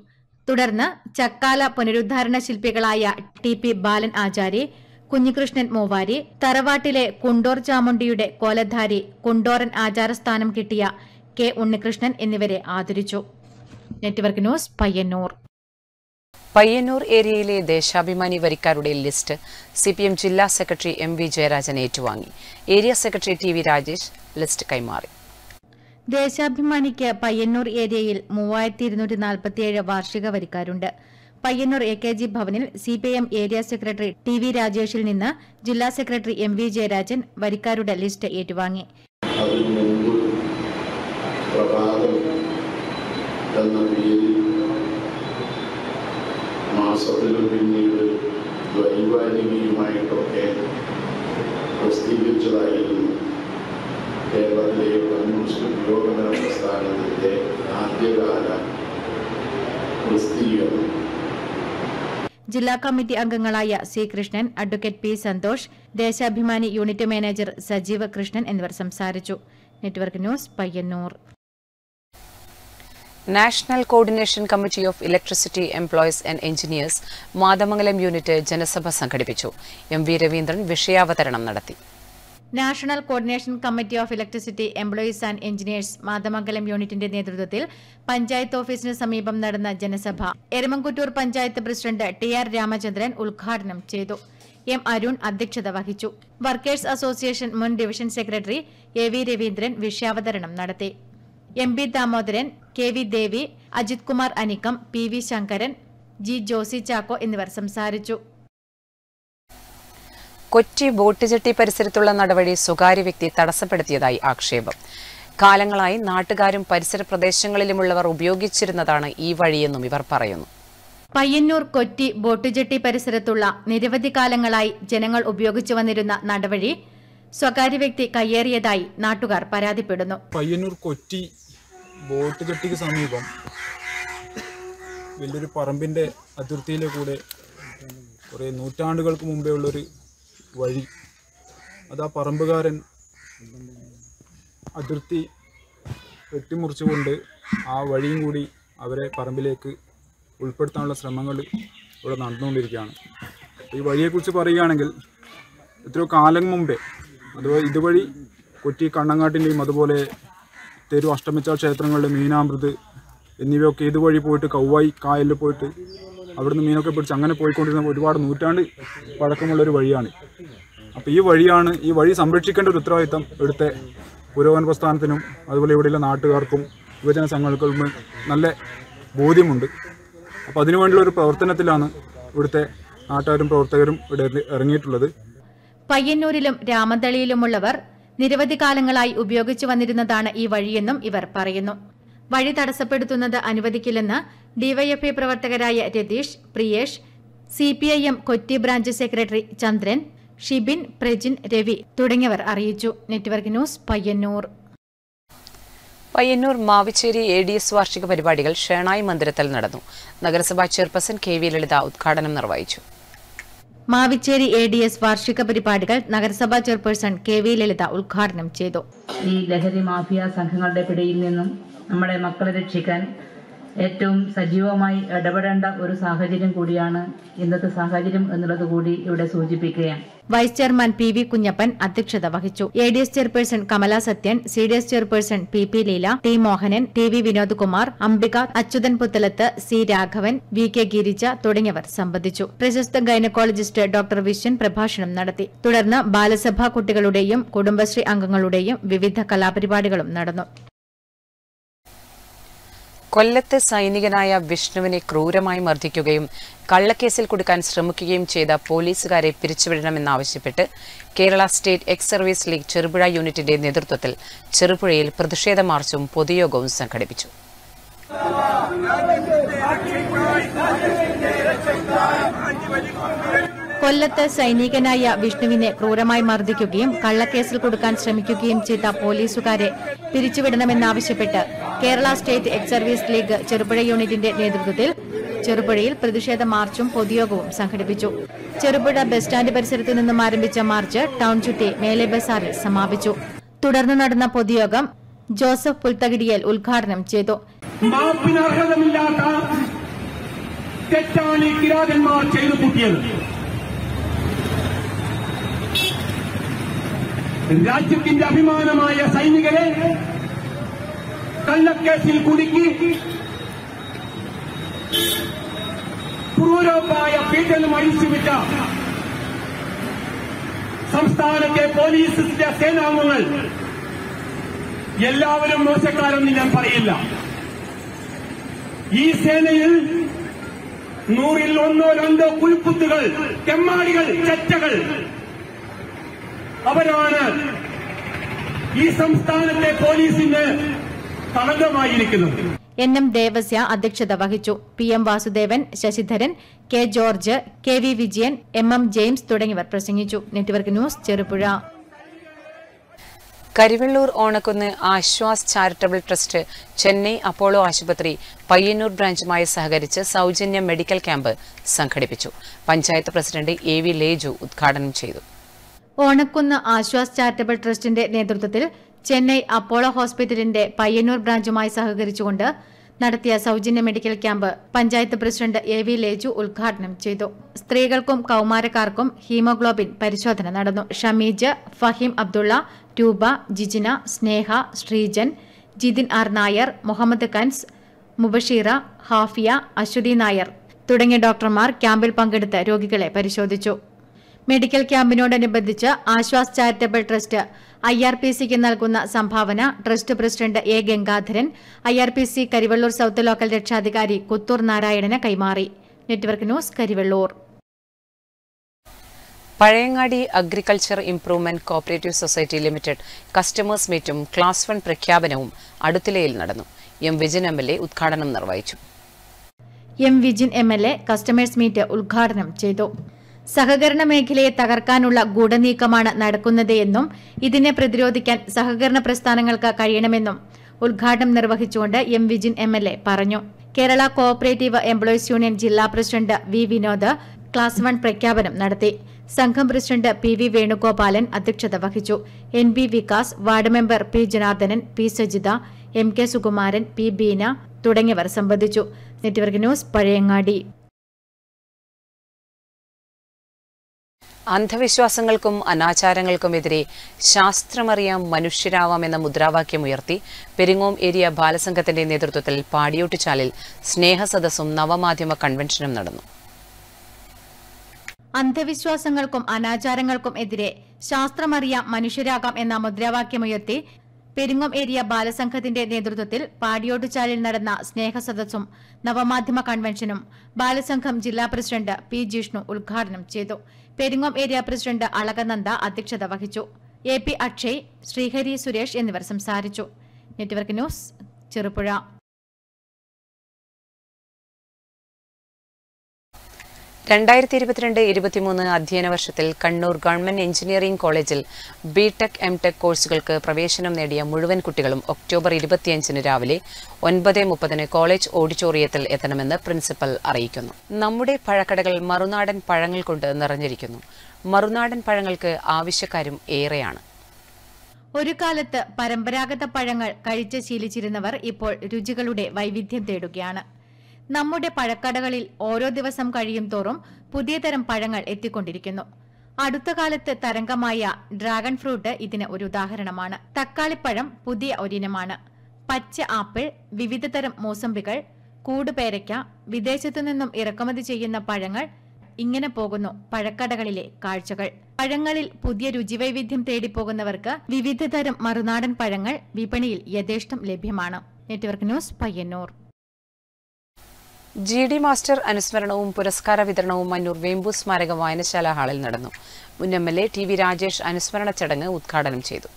തുടർന്ന് ചക്കാല പുനരുദ്ധാരണ ശില്പികളായ ടി പി ബാലൻ ആചാര്യ കുഞ്ഞികൃഷ്ണൻ മൂവാരി തറവാട്ടിലെ കുണ്ടോർ ചാമുണ്ടിയുടെ കോലധാരി കുണ്ടോറൻ ആചാരസ്ഥാനം കിട്ടിയ കെ ഉണ്ണികൃഷ്ണൻ എന്നിവരെ ആദരിച്ചു. Network news Payyanur. പയ്യന്നൂർ ഏരിയയിലെ ദേശാഭിമാനി വരിക്കാരുടെ ലിസ്റ്റ് സി പി എം ജില്ലാ സെക്രട്ടറി എം വി ജയരാജൻ ഏറ്റുവാങ്ങി. Area secretary T V Rajesh list കൈമാറി. ദേശാഭിമാനിക്ക് പയ്യന്നൂർ ഏരിയയിൽ മൂവായിരത്തി ഇരുന്നൂറ്റി നാൽപ്പത്തിയേഴ് വാർഷിക വരിക്കാരുണ്ട്. പയ്യന്നൂർ എ കെ ജി ഭവനിൽ C P M area secretary T V രാജേഷിൽ നിന്ന് ജില്ലാ സെക്രട്ടറി എം വി ജയരാജൻ വരിക്കാരുടെ ലിസ്റ്റ് ഏറ്റുവാങ്ങി. പ്രസിദ്ധീകരിച്ചതായിരുന്നു. കേരളത്തിലെ കമ്മ്യൂണിസ്റ്റ് പുരോഗമന പ്രസ്ഥാനത്തിന്റെ ആദ്യകാല പ്രസിദ്ധീകരണം ജില്ലാ കമ്മിറ്റി അംഗങ്ങളായ C Krishnan advocate P Santhosh Deshabhimani unit manager Sajeev Krishnan എന്നിവർ സംസാരിച്ചു. Network news Payyanur. National coordination committee of electricity employees and engineers Mathamangalam unit ജനസഭ സംഘടിപ്പിച്ചു. എം വി രവീന്ദ്രൻ വിഷയാവതരണം നടത്തി. National coordination committee of electricity employees and engineers Mathamangalam യൂണിറ്റിന്റെ നേതൃത്വത്തിൽ പഞ്ചായത്ത് ഓഫീസിന് സമീപം നടന്ന ജനസഭ. Eramamkuttoor panchayat president T R Ramachandran ഉദ്ഘാടനം ചെയ്തു. എം അരുൺ അധ്യക്ഷത വഹിച്ചു. വർക്കേഴ്സ് അസോസിയേഷൻ മുൻ division secretary A V Raveendran വിഷയാവതരണം നടത്തി. M B Damodaran K V Devi Ajith Kumar Anikkam P V Sankaran G Josy Chacko എന്നിവർ സംസാരിച്ചു. കൊച്ചി ബോട്ടുചെട്ടി പരിസരത്തുള്ള നടപടി സ്വകാര്യ വ്യക്തി തടസ്സപ്പെടുത്തിയതായി ആക്ഷേപം. കാലങ്ങളായി നാട്ടുകാരും പരിസര പ്രദേശങ്ങളിലുമുള്ളവർ ഉപയോഗിച്ചിരുന്നതാണ് ഈ വഴിയെന്നും ഇവർ പറയുന്നു. പയ്യന്നൂർ കൊറ്റി ബോട്ടുചെട്ടി പരിസരത്തുള്ള നിരവധി കാലങ്ങളായി ജനങ്ങൾ ഉപയോഗിച്ചു വന്നിരുന്ന നടവഴി സ്വകാര്യ വ്യക്തി കയ്യേറിയതായി നാട്ടുകാർ പരാതിപ്പെടുന്നു. പയ്യന്നൂർ കൊറ്റി ബോട്ടുചെട്ടിക്ക് സമീപം വലിയൊരു പറമ്പിന്റെ അതിർത്തിയിലെ കൂടെ കുറേ നൂറ്റാണ്ടുകൾക്ക് മുമ്പേ ഉള്ളൊരു വഴി. അത് ആ പറമ്പുകാരൻ അതിർത്തി വെട്ടിമുറിച്ചുകൊണ്ട് ആ വഴിയും കൂടി അവരെ പറമ്പിലേക്ക് ഉൾപ്പെടുത്താനുള്ള ശ്രമങ്ങൾ ഇവിടെ നടന്നുകൊണ്ടിരിക്കുകയാണ്. ഈ വഴിയെക്കുറിച്ച് പറയുകയാണെങ്കിൽ എത്രയോ കാലം മുമ്പേ അതുപോലെ ഇതുവഴി കൊച്ചി കണ്ണങ്ങാട്ടിന്റെയും അതുപോലെ തെരു അഷ്ടമിച്ച ക്ഷേത്രങ്ങളിലെ മീനാമൃത് എന്നിവയൊക്കെ ഇതുവഴി പോയിട്ട് കൗവായി കായലിൽ പോയിട്ട് അവിടുന്ന് മീനൊക്കെ പിടിച്ച് അങ്ങനെ പോയിക്കൊണ്ടിരുന്ന ഒരുപാട് നൂറ്റാണ്ട് പഴക്കമുള്ളൊരു വഴിയാണ്. അപ്പോൾ ഈ വഴിയാണ് ഈ വഴി സംരക്ഷിക്കേണ്ട ഒരു ഉത്തരവാദിത്തം ഇവിടുത്തെ പുരോഗമന പ്രസ്ഥാനത്തിനും അതുപോലെ ഇവിടെയുള്ള നാട്ടുകാർക്കും യുവജന സംഘങ്ങൾക്കും നല്ല ബോധ്യമുണ്ട്. അപ്പോൾ അതിനുവേണ്ടിയുള്ള ഒരു പ്രവർത്തനത്തിലാണ് ഇവിടുത്തെ നാട്ടുകാരും പ്രവർത്തകരും ഇവിടെ ഇറങ്ങിയിട്ടുള്ളത്. പയ്യന്നൂരിലും രാമന്തളിയിലുമുള്ളവർ നിരവധി കാലങ്ങളായി ഉപയോഗിച്ചു വന്നിരുന്നതാണ് ഈ വഴിയെന്നും ഇവർ പറയുന്നു. വഴി തടസ്സപ്പെടുത്തുന്നത് അനുവദിക്കില്ലെന്ന് ഡിവൈഎഫ്ഐ പ്രവർത്തകരായ Ratheesh Priyesh C P I M Kotti branch secretary Chandran Shibin Prajin Ravi തുടങ്ങിയവർ അറിയിച്ചു. Network news Payyanur. Payyanur Mavichery A D S വാർഷിക പരിപാടികൾ ഷേണായി മന്ദിരത്തിൽ നടന്നു. നഗരസഭാ ചെയർപേഴ്സൺ കെ വി ലളിത ഉദ്ഘാടനം നിർവഹിച്ചു. മാവിച്ചേരി എ ഡി എസ് വാർഷിക പരിപാടികൾ നഗരസഭാ ചെയർപേഴ്സൺ കെ വി ലളിത ഉദ്ഘാടനം ചെയ്തു. ഈ ലഹരി മാഫിയ സംഘങ്ങളുടെ പിടിയിൽ നിന്നും നമ്മുടെ മക്കളെ രക്ഷിക്കാൻ ഏറ്റവും സജീവമായി ഇടപെടേണ്ട ഒരു സാഹചര്യം കൂടിയാണ് ഇന്നത്തെ സാഹചര്യം എന്നുള്ളത് കൂടി ഇവിടെ സൂചിപ്പിക്കുകയാണ്. Vice chairman P V Kunhappan അധ്യക്ഷത വഹിച്ചു. A D S chairperson Kamala Sathyan C D S chairperson P P Leela T Mohanan T V Vinod Kumar Ambika Achuthan Puthalath C Raghavan V K Girija തുടങ്ങിയവർ സംബന്ധിച്ചു. പ്രശസ്ത gynaecologist doctor Viswan പ്രഭാഷണം നടത്തി. തുടർന്ന് ബാലസഭാ കുട്ടികളുടെയും കുടുംബശ്രീ അംഗങ്ങളുടെയും വിവിധ കലാപരിപാടികളും നടന്നു. കൊല്ലത്ത് സൈനികനായ വിഷ്ണുവിനെ ക്രൂരമായി മർദ്ദിക്കുകയും കള്ളക്കേസിൽ കൊടുക്കാൻ ശ്രമിക്കുകയും ചെയ്ത പോലീസുകാരെ പിരിച്ചുവിടണമെന്നാവശ്യപ്പെട്ട് Kerala state ex service league Cherupuzha യൂണിറ്റിന്റെ നേതൃത്വത്തിൽ ചെറുപുഴയിൽ പ്രതിഷേധ മാർച്ചും പൊതുയോഗവും സംഘടിപ്പിച്ചു. കൊല്ലത്ത് സൈനികനായ വിഷ്ണുവിനെ ക്രൂരമായി മർദ്ദിക്കുകയും കള്ളക്കേസിൽ കൊടുക്കാൻ ശ്രമിക്കുകയും ചെയ്ത പോലീസുകാരെ പിരിച്ചുവിടണമെന്നാവശ്യപ്പെട്ട് Kerala state ex service league Cherupuzha യൂണിറ്റിന്റെ നേതൃത്വത്തിൽ ചെറുപുഴയിൽ പ്രതിഷേധ മാർച്ചും പൊതുയോഗവും സംഘടിപ്പിച്ചു. ചെറുപുഴ ബസ് സ്റ്റാൻഡ് പരിസരത്തു നിന്നും ആരംഭിച്ച മാർച്ച് ടൗൺ ചുറ്റി മേലെ ബസാറിൽ സമാപിച്ചു. തുടർന്ന് നടന്ന പൊതുയോഗം ജോസഫ് പുൽത്തകിടിയൽ ഉദ്ഘാടനം ചെയ്തു. തെറ്റാണ് ഈ കിരാതന്മാർ ചെയ്തു കൂട്ടിയത്. രാജ്യത്തിന്റെ അഭിമാനമായ സൈനികരെ കള്ളക്കേസിൽ കുടുക്കി ക്രൂരമായ പീഡനം അഴിച്ചുവിട്ട സംസ്ഥാനത്തെ പോലീസിന്റെ സേനാംഗങ്ങൾ എല്ലാവരും മോശക്കാരെന്ന് ഞാൻ പറയില്ല. ഈ സേനയിൽ നൂറിൽ ഒന്നോ രണ്ടോ കുൽക്കുത്തുകൾ തെമ്മാടികൾ ചെറ്റകൾ അവരാണ് ഈ സംസ്ഥാനത്തെ പോലീസിന് തടങ്കമായിരിക്കുന്നത്. എൻ എം ദേവസ്യ അധ്യക്ഷത വഹിച്ചു. P M Vasudevan Sasidharan K George K V Vijayan M M James തുടങ്ങിയവർ പ്രസംഗിച്ചു. Network news Cherupuzha. Karivellur Onakkunnu Aswas charitable trust Chennai Apollo ആശുപത്രി പയ്യന്നൂർ ബ്രാഞ്ചുമായി സഹകരിച്ച് സൗജന്യ മെഡിക്കൽ ക്യാമ്പ് സംഘടിപ്പിച്ചു. Panchayat president A V Leju ഉദ്ഘാടനം ചെയ്തു. ഓണക്കുന്ന് ആശ്വാസ് ചാരിറ്റബിൾ ട്രസ്റ്റിന്റെ നേതൃത്വത്തിൽ ചെന്നൈ അപ്പോളോ ഹോസ്പിറ്റലിന്റെ പയ്യന്നൂർ ബ്രാഞ്ചുമായി സഹകരിച്ചുകൊണ്ട് നടത്തിയ സൗജന്യ medical camp panchayat president A V Leju ഉദ്ഘാടനം ചെയ്തു. സ്ത്രീകൾക്കും കൌമാരക്കാർക്കും ഹീമോഗ്ലോബിൻ പരിശോധന നടന്നു. ഷമീജ് ഫഹീം അബ്ദുള്ള രൂപ ജിജിന സ്നേഹ ശ്രീജൻ ജിതിൻ ആർ നായർ മുഹമ്മദ് കൻസ് മുബഷീറ ഹാഫിയ അശ്വതി നായർ തുടങ്ങിയ ഡോക്ടർമാർ ക്യാമ്പിൽ പങ്കെടുത്ത് രോഗികളെ പരിശോധിച്ചു. Medical ക്യാമ്പിനോടനുബന്ധിച്ച് Aswas charitable trust I R P സിക്ക് നൽകുന്ന സംഭാവന trust president A Gangadharan I R P C Karivellur south local രക്ഷാധികാരി കുത്തൂർ നാരായണന് കൈമാറി. Network news Karivellur. Pazhayangadi agriculture improvement cooperative society limited customers മീറ്റും class one പ്രഖ്യാപനവും അടുത്തിലയിൽ നടന്നു. M Vijin M L A ഉദ്ഘാടനം നിർവഹിച്ചു. M Vijin M L A customers meet ഉദ്ഘാടനം ചെയ്തു. സഹകരണ മേഖലയെ തകർക്കാനുള്ള ഗൂഢനീക്കമാണ് നടക്കുന്നത് എന്നും ഇതിനെ പ്രതിരോധിക്കാൻ സഹകരണ പ്രസ്ഥാനങ്ങൾക്ക് കഴിയണമെന്നും ഉദ്ഘാടനം നിർവഹിച്ചുകൊണ്ട് M Vijin M L A പറഞ്ഞു. കേരള കോഓപ്പറേറ്റീവ് എംപ്ലോയീസ് യൂണിയൻ ജില്ലാ president V Vinod class one പ്രഖ്യാപനം നടത്തി. സംഘം പ്രസിഡന്റ് പി വി വേണുഗോപാലൻ അധ്യക്ഷത വഹിച്ചു. N B Vikas ward member P Janardhanan P Sajitha M K Sukumaran P Beena തുടങ്ങിയവർ സംബന്ധിച്ചു നെറ്റ്വർക്ക് ന്യൂസ് പഴയങ്ങാടി. അന്ധവിശ്വാസങ്ങൾക്കും അനാചാരങ്ങൾക്കുമെതിരെ ശാസ്ത്രമറിയാം മനുഷ്യരാവാം എന്ന മുദ്രാവാക്യമുയർത്തി പെരിങ്ങോം ഏരിയ ബാലസംഘത്തിന്റെ നേതൃത്വത്തിൽ പാടിയോട്ടുചാലിൽ സ്നേഹസദസ്സും നവമാധ്യമ കൺവെൻഷനും നടന്നു. അന്ധവിശ്വാസങ്ങൾക്കും അനാചാരങ്ങൾക്കും എതിരെ ശാസ്ത്രമറിയാം മനുഷ്യരാകാം എന്ന മുദ്രാവാക്യമുയർത്തി പെരിങ്ങോം ഏരിയ ബാലസംഘത്തിന്റെ നേതൃത്വത്തിൽ പാടിയോട്ടുചാലിൽ നടന്ന സ്നേഹസദസ്സും നവമാധ്യമ കൺവെൻഷനും ബാലസംഘം ജില്ലാ പ്രസിഡന്റ് പി ജിഷ്ണു ഉദ്ഘാടനം ചെയ്തു. പെരിങ്ങോം ഏരിയ പ്രസിഡന്റ് അളകനന്ദ അധ്യക്ഷത വഹിച്ചു. എ പി അക്ഷയ് ശ്രീഹരി സുരേഷ് എന്നിവർ സംസാരിച്ചു. Network news Cherupuzha. രണ്ടായിരത്തി ഇരുപത്തിരണ്ട് ഇരുപത്തിമൂന്ന് അധ്യയന വർഷത്തിൽ കണ്ണൂർ ഗവൺമെന്റ് എഞ്ചിനീയറിംഗ് കോളേജിൽ ബി ടെക് എം ടെക് കോഴ്സുകൾക്ക് പ്രവേശനം നേടിയ മുഴുവൻ കുട്ടികളും ഒക്ടോബർ ഇരുപത്തിയഞ്ചിന് രാവിലെ ഒൻപത് മുപ്പതിന് കോളേജ് ഓഡിറ്റോറിയത്തിൽ എത്തണമെന്ന് പ്രിൻസിപ്പൽ അറിയിക്കുന്നു. നമ്മുടെ പഴക്കടകൾ മറുനാടൻ പഴങ്ങൾ കൊണ്ട് നിറഞ്ഞിരിക്കുന്നു. മറുനാടൻ പഴങ്ങൾക്ക് ആവശ്യക്കാരും ഏറെയാണ്. ഒരു കാലത്ത് പരമ്പരാഗത പഴങ്ങൾ കഴിച്ച് ശീലിച്ചിരുന്നവർ ഇപ്പോൾ രുചികളുടെ വൈവിധ്യം തേടുകയാണ്. നമ്മുടെ പഴക്കടകളിൽ ഓരോ ദിവസം കഴിയും തോറും പുതിയ തരം പഴങ്ങൾ എത്തിക്കൊണ്ടിരിക്കുന്നു. അടുത്ത കാലത്ത് തരംഗമായ ഡ്രാഗൺ ഫ്രൂട്ട് ഇതിന് ഒരു ഉദാഹരണമാണ്. തക്കാളിപ്പഴം പുതിയ ഒരിനമാണ്. പച്ച ആപ്പിൾ വിവിധ തരം മൂസമ്പികൾ കൂടുപേരയ്ക്ക വിദേശത്തു നിന്നും ഇറക്കുമതി ചെയ്യുന്ന പഴങ്ങൾ ഇങ്ങനെ പോകുന്നു പഴക്കടകളിലെ കാഴ്ചകൾ. പഴങ്ങളിൽ പുതിയ രുചിവൈവിധ്യം തേടിപ്പോകുന്നവർക്ക് വിവിധ തരം മറുനാടൻ പഴങ്ങൾ വിപണിയിൽ യഥേഷ്ടം ലഭ്യമാണ്. Network news Payyanur. G D master അനുസ്മരണവും പുരസ്കാര വിതരണവും മന്നൂർ വേമ്പു സ്മാരക വായനശാല ഹാളിൽ നടന്നു. മുൻ M L A T V Rajesh അനുസ്മരണ ചടങ്ങ് ഉദ്ഘാടനം ചെയ്തു.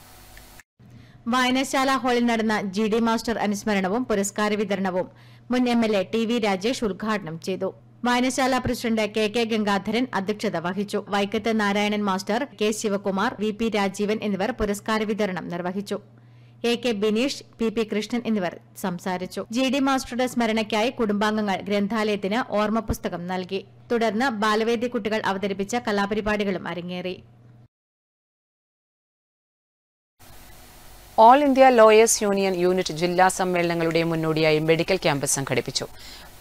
വായനശാല ഹാളിൽ നടന്ന ജി ഡി മാസ്റ്റർ അനുസ്മരണവും പുരസ്കാര വിതരണവും മുൻ M L A T V Rajesh ഉദ്ഘാടനം ചെയ്തു. വായനശാല പ്രസിഡന്റ് കെ കെ ഗംഗാധരൻ അധ്യക്ഷത വഹിച്ചു. Vaikkath Narayanan master K Sivakumar V P Rajeevan എന്നിവർ പുരസ്കാര വിതരണം നിർവഹിച്ചു. A K Bineesh P P Krishnan എന്നിവർ സംസാരിച്ചു. ജി ഡി മാസ്റ്ററുടെ സ്മരണയ്ക്കായി കുടുംബാംഗങ്ങൾ ഗ്രന്ഥാലയത്തിന് ഓർമ്മ പുസ്തകം നൽകി. തുടർന്ന് ബാലവേദി കുട്ടികൾ അവതരിപ്പിച്ച കലാപരിപാടികളും അരങ്ങേറി. All India lawyers union unit ജില്ലാ സമ്മേളനങ്ങളുടെ മുന്നോടിയായി മെഡിക്കൽ ക്യാമ്പ് സംഘടിപ്പിച്ചു.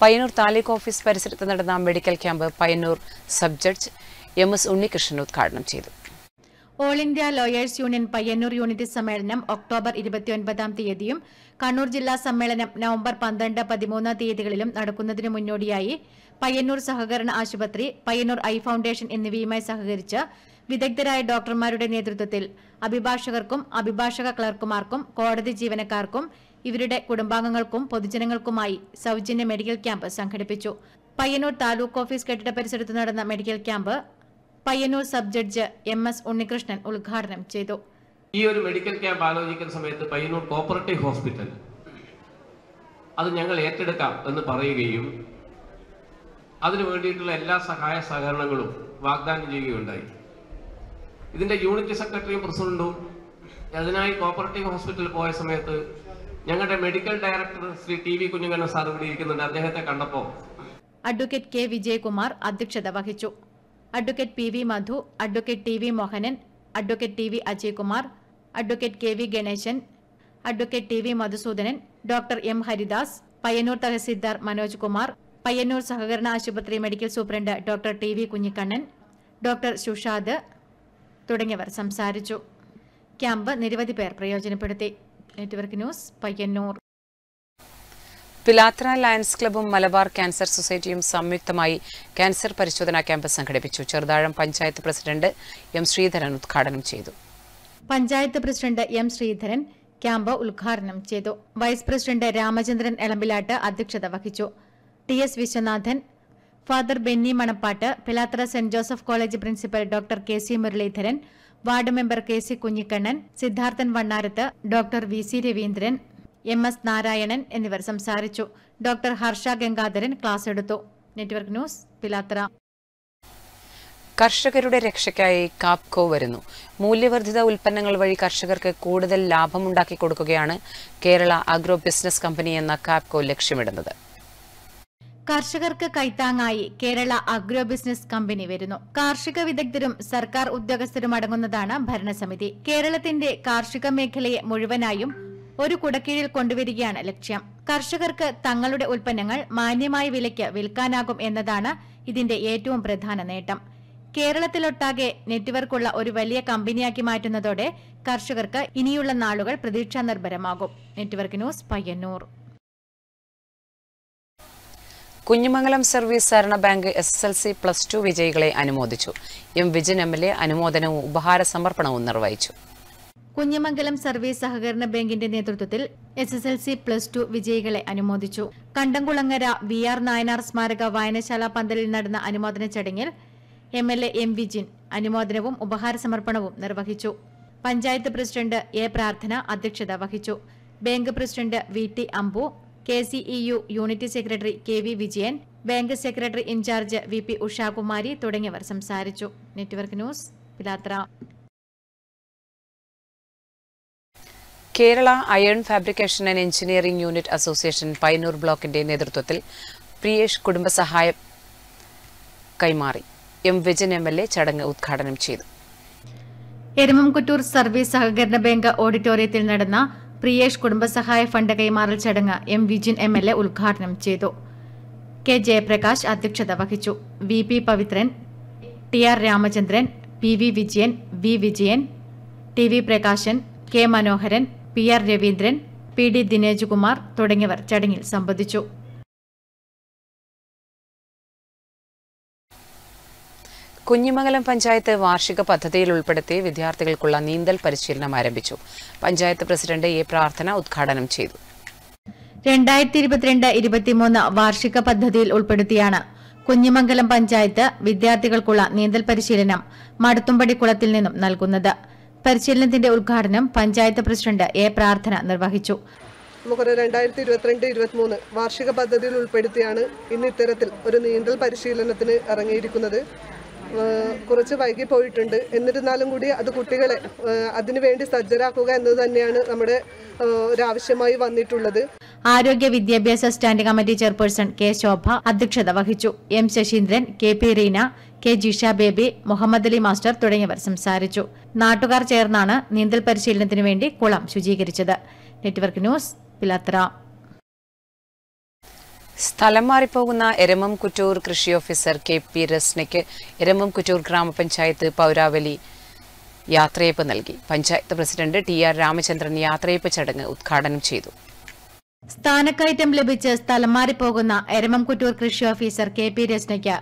പയ്യന്നൂർ താലൂക്ക് ഓഫീസ് പരിസരത്ത് നടന്ന medical camp Payyanur sub judge M S Unnikrishnan ഉദ്ഘാടനം ചെയ്തു. All India lawyers union Payyanur unit സമ്മേളനം ഒക്ടോബർ ഇരുപത്തിയൊൻപതാം തീയതിയും കണ്ണൂർ ജില്ലാ സമ്മേളനം നവംബർ പന്ത്രണ്ട് പതിമൂന്ന് തീയതികളിലും നടക്കുന്നതിന് മുന്നോടിയായി പയ്യന്നൂർ സഹകരണ ആശുപത്രി പയ്യന്നൂർ ഐ ഫൌണ്ടേഷൻ എന്നിവയുമായി സഹകരിച്ച് വിദഗ്ധരായ ഡോക്ടർമാരുടെ നേതൃത്വത്തിൽ അഭിഭാഷകർക്കും അഭിഭാഷക ക്ലർക്കുമാർക്കും കോടതി ജീവനക്കാർക്കും ഇവരുടെ കുടുംബാംഗങ്ങൾക്കും പൊതുജനങ്ങൾക്കുമായി സൗജന്യ മെഡിക്കൽ ക്യാമ്പ് സംഘടിപ്പിച്ചു. പയ്യന്നൂർ താലൂക്ക് ഓഫീസ് കെട്ടിട പരിസരത്ത് നടന്ന medical camp Payyanur sub judge M S Unnikrishnan ഉദ്ഘാടനം ചെയ്തു. ഈ ഒരു മെഡിക്കൽ ക്യാമ്പ് ആലോചിക്കുന്ന സമയത്ത് പയ്യന്നൂർ കോപ്പറേറ്റീവ് ഹോസ്പിറ്റൽ അത് ഞങ്ങൾ ഏറ്റെടുക്കാം എന്ന് പറയുകയും അതിനു വേണ്ടിയിട്ടുള്ള എല്ലാ സഹായ സഹകരണങ്ങളും വാഗ്ദാനം ചെയ്യുകയുണ്ടായി. ഇതിന്റെ യൂണിറ്റ് സെക്രട്ടറിയും പ്രസിഡന്റും അതിനായി കോപ്പറേറ്റീവ് ഹോസ്പിറ്റലിൽ പോയ സമയത്ത് ഞങ്ങളുടെ medical director Shri T V Kunhungannan sir ഇവിടെ ഇരിക്കുന്നുണ്ട്. അദ്ദേഹത്തെ കണ്ടപ്പോൾ അഡ്വക്കേറ്റ് കെ വിജയകുമാർ അധ്യക്ഷത വഹിച്ചു. Advocate P V Madhu advocate T V Mohanan advocate T V Ajaykumar advocate K V Ganesan advocate T V Madhusoodanan doctor M Haridas Payyanur tahsildar Manoj Kumar Payyanur സഹകരണ ആശുപത്രി medical superintendent doctor T V Kunhikannan doctor Sushad തുടങ്ങിയവർ സംസാരിച്ചു. Camp നിരവധി പേർ പ്രയോജനപ്പെടുത്തി. Network news Payyanur. Pilathra Lions ക്ലബ്ബും Malabar cancer സൊസൈറ്റിയും സംയുക്തമായി cancer പരിശോധനാ ക്യാമ്പ് സംഘടിപ്പിച്ചു. ചെറുതാഴം പഞ്ചായത്ത് പ്രസിഡന്റ് എം ശ്രീധരൻ ഉദ്ഘാടനം ചെയ്തു. Panchayat president M Sreedharan camp ഉദ്ഘാടനം ചെയ്തു. വൈസ് പ്രസിഡന്റ് രാമചന്ദ്രൻ എളമ്പിലാട്ട് അധ്യക്ഷത വഹിച്ചു. T S Viswanathan father Benny Manappatt Pilathara Saint Joseph college principal doctor K C Muraleedharan ward member K C Kunhikannan Siddharthan Vannarath doctor V C Raveendran M S Narayanan എന്നിവർ സംസാരിച്ചു. Doctor Harsha Gangadharan class എടുത്തു. Network news പിലാത്ര കർഷകരുടെ രക്ഷയ്ക്കായി Capco വരുന്നു. മൂല്യവർദ്ധിത ഉൽപ്പന്നങ്ങൾ വഴി കർഷകർക്ക് കൂടുതൽ ലാഭമുണ്ടാക്കി കൊടുക്കുകയാണ് കേരള അഗ്രോ ബിസിനസ് കമ്പനി എന്ന കാപ്കോ ലക്ഷ്യമിടുന്നത്. കർഷകർക്ക് കൈത്താങ്ങായി കേരള അഗ്രോ ബിസിനസ് കമ്പനി വരുന്നു. കാർഷിക വിദഗ്ധരും സർക്കാർ ഉദ്യോഗസ്ഥരും അടങ്ങുന്നതാണ് ഭരണസമിതി. കേരളത്തിന്റെ കാർഷിക മേഖലയെ മുഴുവനായും ഒരു കുടക്കീഴിൽ കൊണ്ടുവരികയാണ് ലക്ഷ്യം. കർഷകർക്ക് തങ്ങളുടെ ഉൽപ്പന്നങ്ങൾ മാന്യമായ വിലയ്ക്ക് വിൽക്കാനാകും എന്നതാണ് ഇതിന്റെ ഏറ്റവും പ്രധാന നേട്ടം. കേരളത്തിലൊട്ടാകെ നെറ്റ്വർക്കുള്ള ഒരു വലിയ കമ്പനിയാക്കി മാറ്റുന്നതോടെ കർഷകർക്ക് ഇനിയുള്ള നാളുകൾ പ്രതീക്ഷാ നിർഭരമാകും. Network news Payyanur. Kunhimangalam service സഹകരണ bank S S L C plus two വിജയികളെ അനുമോദിച്ചു. M Vijayan M L A അനുമോദനവും ഉപഹാര സമർപ്പണവും നിർവഹിച്ചു. കുഞ്ഞമംഗലം സർവീസ് സഹകരണ ബാങ്കിന്റെ നേതൃത്വത്തിൽ S S L C plus two വിജയികളെ അനുമോദിച്ചു. കണ്ടംകുളങ്ങര വി ആർ നായനാർ സ്മാരക വായനശാല പന്തലിൽ നടന്ന അനുമോദന ചടങ്ങിൽ M L A M Vijin അനുമോദനവും ഉപഹാര സമർപ്പണവും നിർവഹിച്ചു. പഞ്ചായത്ത് പ്രസിഡന്റ് എ പ്രാർത്ഥന അധ്യക്ഷത വഹിച്ചു. Bank president V T Ambu K C E U unit secretary K V Vijayan bank secretary in charge V P Ushakumari തുടങ്ങിയവർ സംസാരിച്ചു. Network news Pilathara. Kerala iron fabrication and engineering unit association Painur ബ്ലോക്കിന്റെ നേതൃത്വത്തിൽ പ്രിയേഷ് കുടുംബസഹായം കൈമാറി. M Vijin M L A ചടങ്ങ് ഉദ്ഘാടനം ചെയ്തു. Erumamkuttoor service സഹകരണ ബാങ്ക് ഓഡിറ്റോറിയത്തിൽ നടന്ന പ്രിയേഷ് കുടുംബസഹായ ഫണ്ട് കൈമാറൽ ചടങ്ങ് M Vijin M L A ഉദ്ഘാടനം ചെയ്തു. കെ ജയപ്രകാശ് അധ്യക്ഷത വഹിച്ചു. V P Pavithran T R Ramachandran P V Vijayan V Vijayan T V Prakashan K Manoharan P R Raveendran P D Dinej Kumar തുടങ്ങിയവർ ചടങ്ങിൽ സംബന്ധിച്ചു. കുഞ്ഞിമംഗലം പഞ്ചായത്ത് വാർഷിക പദ്ധതിയിൽ ഉൾപ്പെടുത്തി വിദ്യാർത്ഥികൾക്കുള്ള നീന്തൽ പരിശീലനം ആരംഭിച്ചു. പഞ്ചായത്ത് പ്രസിഡന്റ് എ പ്രാർത്ഥന ഉദ്ഘാടനം ചെയ്തു. രണ്ടായിരത്തി ഇരുപത്തിരണ്ട് ഇരുപത്തിമൂന്ന് വാർഷിക പദ്ധതിയിൽ ഉൾപ്പെടുത്തിയാണ് കുഞ്ഞിമംഗലം പഞ്ചായത്ത് വിദ്യാർത്ഥികൾക്കുള്ള നീന്തൽ പരിശീലനം മടത്തുംപടി കുളത്തിൽ നിന്നും നൽകുന്നത്. പരിശീലനത്തിന്റെ ഉദ്ഘാടനം പഞ്ചായത്ത് പ്രസിഡന്റ് എ പ്രാർത്ഥന നിർവഹിച്ചു. നമുക്കൊരു രണ്ടായിരത്തി ഇരുപത്തിരണ്ട് ഇരുപത്തിമൂന്ന് വാർഷിക പദ്ധതിയിൽ ഉൾപ്പെടുത്തിയാണ് ഇന്ന് ഇത്തരത്തിൽ ഒരു നീന്തൽ പരിശീലനത്തിന് ഇറങ്ങിയിരിക്കുന്നത്. കുറച്ച് വൈകി പോയിട്ടുണ്ട്. എന്നിരുന്നാലും കൂടി അത് കുട്ടികളെ അതിനുവേണ്ടി സജ്ജരാക്കുക എന്നത് തന്നെയാണ് നമ്മുടെ ഒരാവശ്യമായി വന്നിട്ടുള്ളത്. ആരോഗ്യ വിദ്യാഭ്യാസ standing committee chairperson K Shobha അധ്യക്ഷത വഹിച്ചു. M Sasheendran K P Reena K Jisha Baby Muhammad Ali master തുടങ്ങിയവർ സംസാരിച്ചു. നാട്ടുകാർ ചേർന്നാണ് നീന്തൽ പരിശീലനത്തിനു വേണ്ടി കുളം ശുചീകരിച്ചത്. നെറ്റ്വർക്ക് ന്യൂസ് പിലാത്ര. സ്ഥലം മാറിപ്പോകുന്ന എരമം കുറ്റൂർ കൃഷി ഓഫീസർ കെ പി രസ്നയ്ക്ക് എരമം കുറ്റൂർ ഗ്രാമപഞ്ചായത്ത് പൗരാവലി യാത്രയപ്പ് നൽകി. Panchayat president T R Ramachandran യാത്രയപ്പ് ചടങ്ങ് ഉദ്ഘാടനം ചെയ്തു. സ്ഥാനക്കയറ്റം ലഭിച്ച് സ്ഥലം മാറിപ്പോകുന്ന എരമംകുറ്റൂർ കൃഷി ഓഫീസർ കെ പി രചനയ്ക്ക്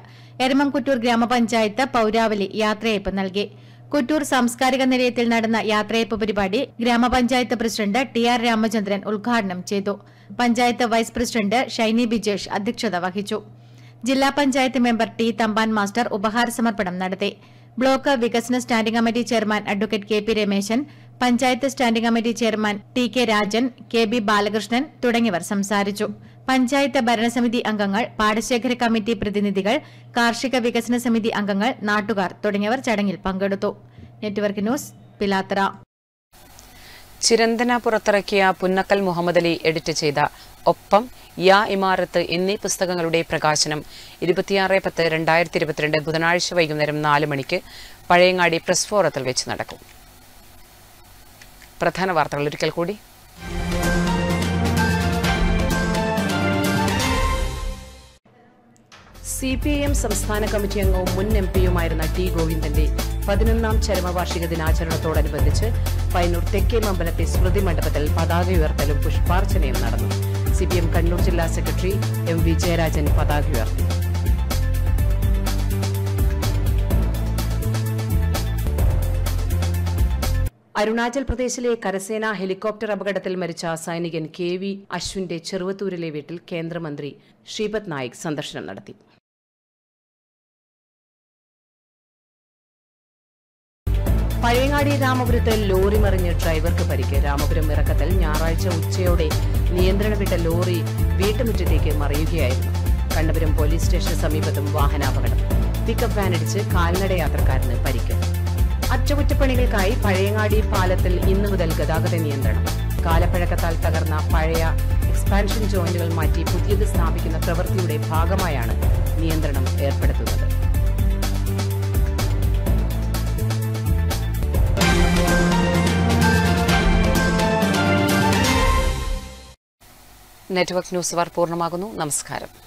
എരമംകുറ്റൂർ ഗ്രാമപഞ്ചായത്ത് പൌരാവലി യാത്രയയപ്പ് നൽകി. കുറ്റൂർ സാംസ്കാരിക നിലയത്തിൽ നടന്ന യാത്രയപ്പ് പരിപാടി ഗ്രാമപഞ്ചായത്ത് പ്രസിഡന്റ് ടി ആർ രാമചന്ദ്രൻ ഉദ്ഘാടനം ചെയ്തു. പഞ്ചായത്ത് വൈസ് പ്രസിഡന്റ് ഷൈനി ബിജേഷ് അധ്യക്ഷത വഹിച്ചു. ജില്ലാ panchayat member T Thampan master ഉപഹാര സമർപ്പണം നടത്തി. ബ്ലോക്ക് വികസന standing committee chairman advocate K P Rameshan panchayat standing committee chairman T K Rajan K B Balakrishnan തുടങ്ങിയവർ സംസാരിച്ചു. പഞ്ചായത്ത് ഭരണസമിതി അംഗങ്ങൾ പാടശേഖര കമ്മിറ്റി പ്രതിനിധികൾ കാർഷിക വികസന സമിതി അംഗങ്ങൾ നാട്ടുകാർ തുടങ്ങിയവർ ചടങ്ങിൽ പങ്കെടുത്തു. Network news Pilathara. ചിരന്തന പുറത്തിറക്കിയ പുന്നക്കൽ മുഹമ്മദ് അലി എഡിറ്റ് ചെയ്ത ഒപ്പം യാ ഇമാരത്ത് എന്നീ പുസ്തകങ്ങളുടെ പ്രകാശനം ഇരുപത്തിയാറ് പത്ത് രണ്ടായിരത്തി ഇരുപത്തിരണ്ട് ബുധനാഴ്ച വൈകുന്നേരം നാല് മണിക്ക് പഴയങ്ങാടി പ്രസ് ഫോറത്തിൽ വെച്ച് നടക്കും. പ്രധാന വാർത്തകൾ ഒരിക്കൽ കൂടി. സി പി ഐ എം സംസ്ഥാന കമ്മിറ്റി അംഗവും മുൻ എം പിയുമായിരുന്ന ടി ഗോവിന്ദന്റെ പതിനൊന്നാം ചരമവാർഷിക ദിനാചരണത്തോടനുബന്ധിച്ച് പയ്യന്നൂർ തെക്കേ മമ്പലത്തെ സ്മൃതി മണ്ഡപത്തിൽ പതാക ഉയർത്തലും പുഷ്പാർച്ചനയും നടന്നു. സി പി എം കണ്ണൂർ ജില്ലാ സെക്രട്ടറി എം വി ജയരാജൻ പതാക ഉയർത്തി. അരുണാചൽ പ്രദേശിലെ കരസേന ഹെലികോപ്റ്റർ അപകടത്തിൽ മരിച്ച സൈനികൻ കെ വി അശ്വിന്റെ ചെറുവത്തൂരിലെ വീട്ടിൽ കേന്ദ്രമന്ത്രി ശ്രീപത് നായിക് സന്ദർശനം നടത്തി. പഴയങ്ങാടി രാമപുരത്ത് ലോറി മറിഞ്ഞ് ഡ്രൈവർക്ക് പരിക്ക്. രാമപുരം ഇറക്കത്തിൽ ഞായറാഴ്ച ഉച്ചയോടെ നിയന്ത്രണം വിട്ട ലോറി വീട്ടുമുറ്റത്തേക്ക് മറിയുകയായിരുന്നു. കണ്ണപുരം പോലീസ് സ്റ്റേഷന് സമീപത്തും വാഹനാപകടം. പിക്കപ്പ് വാനിടിച്ച് കാൽനട യാത്രക്കാരന് പരിക്ക്. അറ്റകുറ്റപ്പണികൾക്കായി പഴയങ്ങാടി പാലത്തിൽ ഇന്നു മുതൽ ഗതാഗത നിയന്ത്രണം. കാലപ്പഴക്കത്താൽ തകർന്ന പഴയ എക്സ്പാൻഷൻ ജോയിന്റുകൾ മാറ്റി പുതിയത് സ്ഥാപിക്കുന്ന പ്രവൃത്തിയുടെ ഭാഗമായാണ് നിയന്ത്രണം ഏർപ്പെടുത്തുന്നത്. നെറ്റ്വർക്ക് ന്യൂസ് അവർ പൂർണമാകുന്നു. നമസ്കാരം.